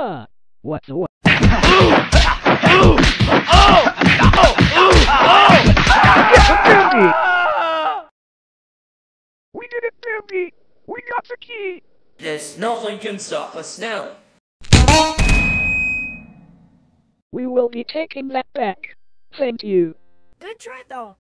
Huh. What's what? We did it, Bambi! We got the key! There's nothing can stop us now. We will be taking that back. Thank you. Good try though.